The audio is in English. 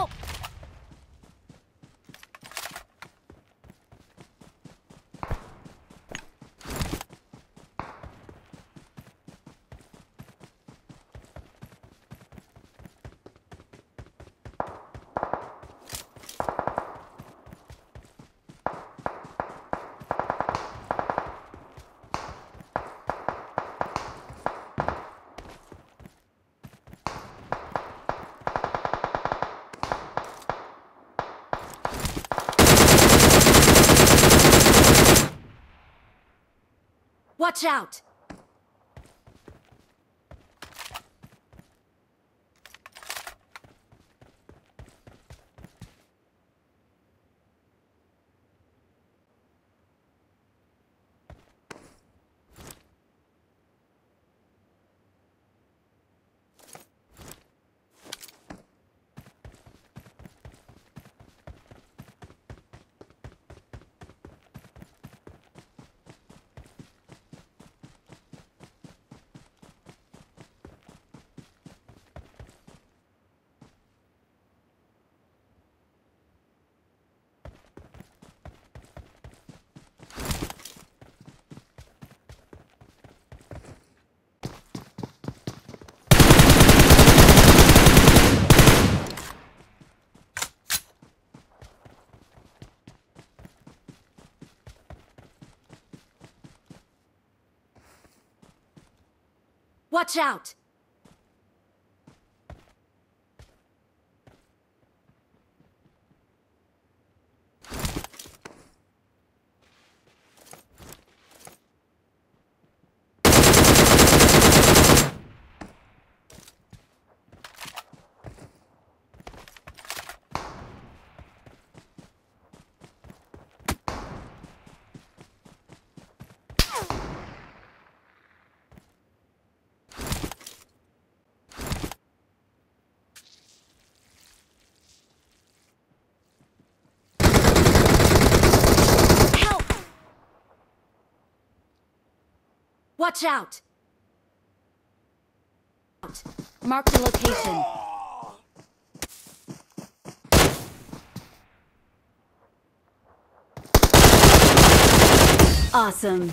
よ。Watch out! Watch out! Watch out! Mark the location. Awesome.